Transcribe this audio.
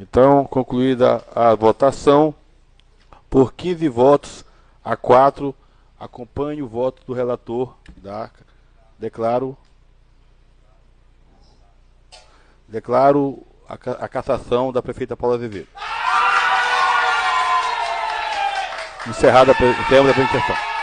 Então, concluída a votação, por 15 votos a 4, acompanho o voto do relator da declaro declaro a, a cassação da prefeita Paula Azevedo. Encerrada a, a apresentação.